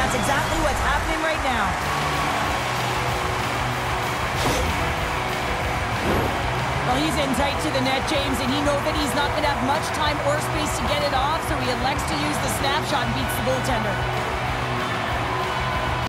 That's exactly what's happening right now. Well, he's in tight to the net, James, and he knows that he's not going to have much time or space to get it off, so he elects to use the snapshot and beats the goaltender.